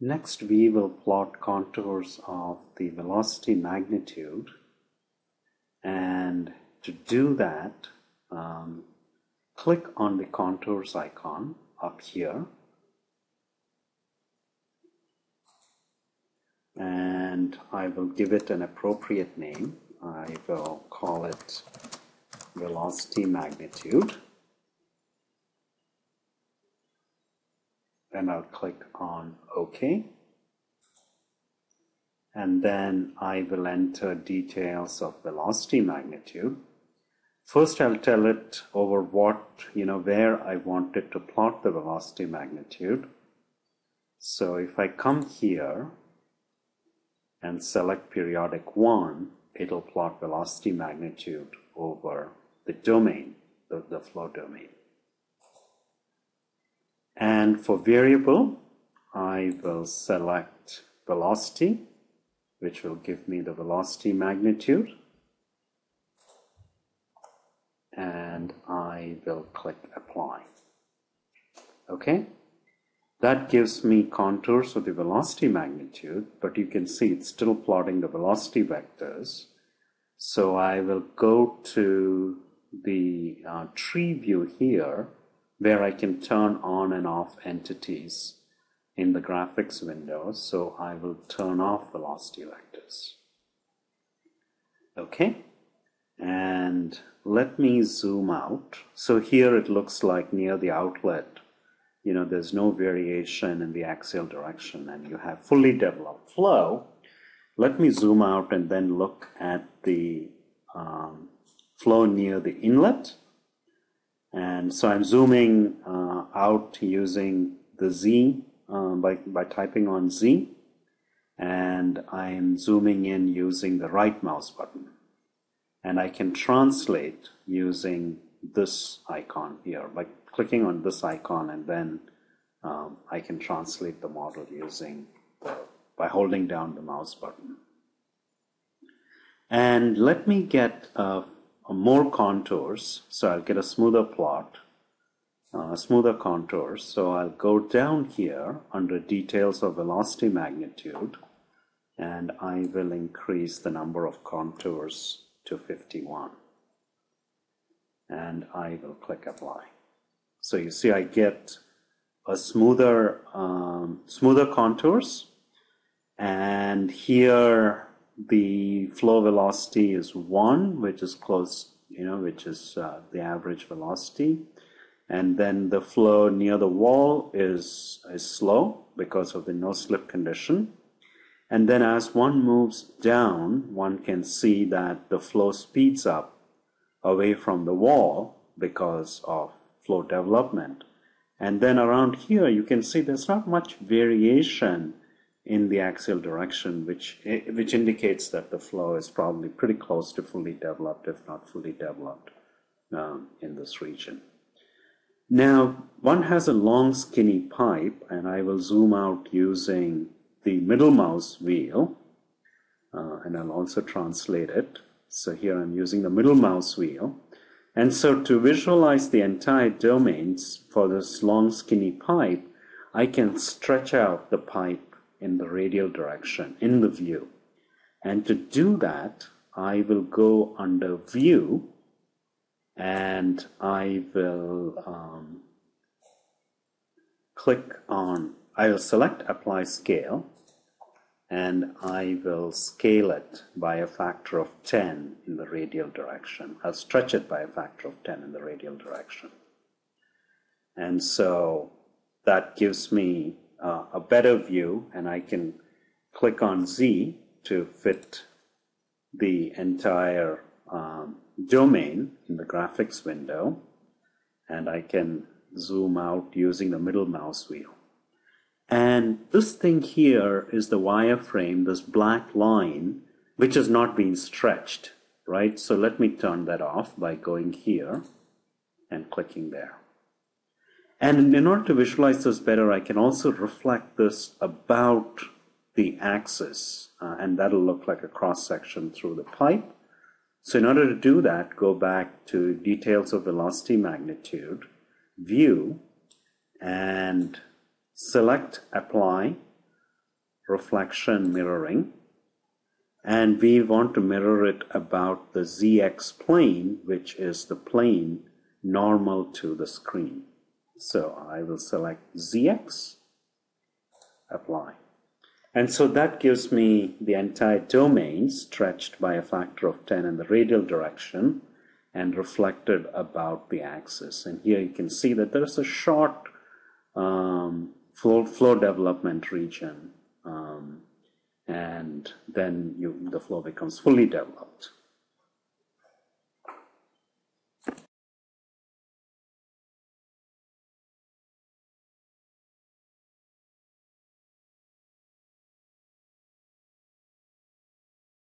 Next we will plot contours of the velocity magnitude. And to do that um, click on the contours icon up here. And I will give it an appropriate name. I will call it velocity magnitude and I'll click on OK and then I will enter details of velocity magnitude. First I'll tell it over what, you know, where I want it to plot the velocity magnitude. So if I come here and select periodic 1, it'll plot velocity magnitude over the domain, the, the flow domain. And for variable, I will select velocity, which will give me the velocity magnitude. And I will click apply. Okay? That gives me contours of the velocity magnitude, but you can see it's still plotting the velocity vectors. So I will go to the uh, tree view here where I can turn on and off entities in the graphics window. So I will turn off velocity vectors. Okay, and let me zoom out. So here it looks like near the outlet, you know, there's no variation in the axial direction and you have fully developed flow. Let me zoom out and then look at the um, flow near the inlet and so I'm zooming uh, out using the Z um, by, by typing on Z. And I'm zooming in using the right mouse button. And I can translate using this icon here by clicking on this icon and then um, I can translate the model using by holding down the mouse button. And let me get a more contours. So I'll get a smoother plot, uh, smoother contours. So I'll go down here under details of velocity magnitude and I will increase the number of contours to 51 and I will click apply. So you see I get a smoother um, smoother contours and here the flow velocity is 1, which is close, you know, which is uh, the average velocity. And then the flow near the wall is, is slow because of the no slip condition. And then as one moves down, one can see that the flow speeds up away from the wall because of flow development. And then around here, you can see there's not much variation in the axial direction, which, which indicates that the flow is probably pretty close to fully developed, if not fully developed, um, in this region. Now, one has a long skinny pipe, and I will zoom out using the middle mouse wheel, uh, and I'll also translate it. So here I'm using the middle mouse wheel. And so to visualize the entire domains for this long skinny pipe, I can stretch out the pipe in the radial direction in the view. And to do that, I will go under view and I will um, click on, I will select apply scale and I will scale it by a factor of 10 in the radial direction. I'll stretch it by a factor of 10 in the radial direction. And so that gives me uh, a better view and I can click on Z to fit the entire um, domain in the graphics window and I can zoom out using the middle mouse wheel. And this thing here is the wireframe, this black line, which has not been stretched, right? So let me turn that off by going here and clicking there. And in order to visualize this better, I can also reflect this about the axis, uh, and that'll look like a cross section through the pipe. So in order to do that, go back to details of velocity magnitude, view, and select apply reflection mirroring. And we want to mirror it about the ZX plane, which is the plane normal to the screen. So I will select ZX, apply. And so that gives me the entire domain stretched by a factor of 10 in the radial direction and reflected about the axis. And here you can see that there is a short um, flow, flow development region um, and then you, the flow becomes fully developed.